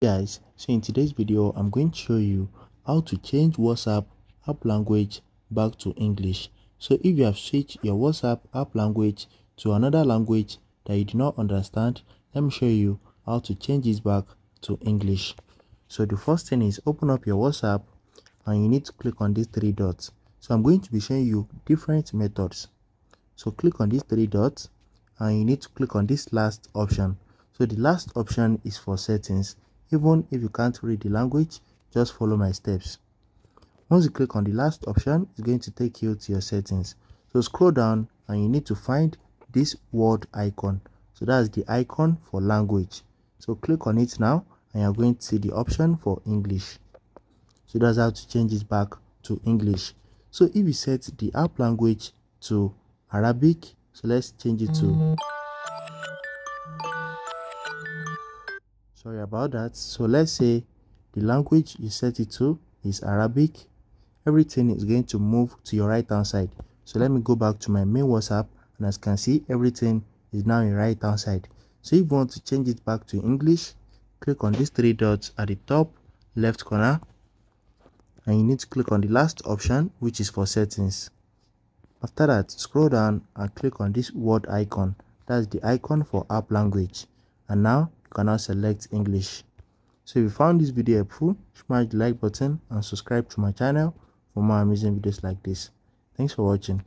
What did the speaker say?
guys so in today's video i'm going to show you how to change whatsapp app language back to english. So if you have switched your whatsapp app language to another language that you do not understand let me show you how to change it back to english. So the first thing is open up your whatsapp and you need to click on these three dots. So i'm going to be showing you different methods. So click on these three dots and you need to click on this last option. So the last option is for settings even if you can't read the language just follow my steps. Once you click on the last option it's going to take you to your settings. So scroll down and you need to find this word icon. So that's the icon for language. So click on it now and you're going to see the option for english. So that's how to change it back to english. So if you set the app language to arabic so let's change it to sorry about that. So let's say the language you set it to is arabic. Everything is going to move to your right hand side. So let me go back to my main whatsapp and as you can see everything is now in right hand side. So if you want to change it back to english click on these three dots at the top left corner and you need to click on the last option which is for settings. After that scroll down and click on this word icon. That's the icon for app language. And now you can now select english. So if you found this video helpful smash the like button and subscribe to my channel for more amazing videos like this. Thanks for watching